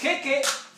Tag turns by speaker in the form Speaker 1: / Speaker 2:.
Speaker 1: Kick it.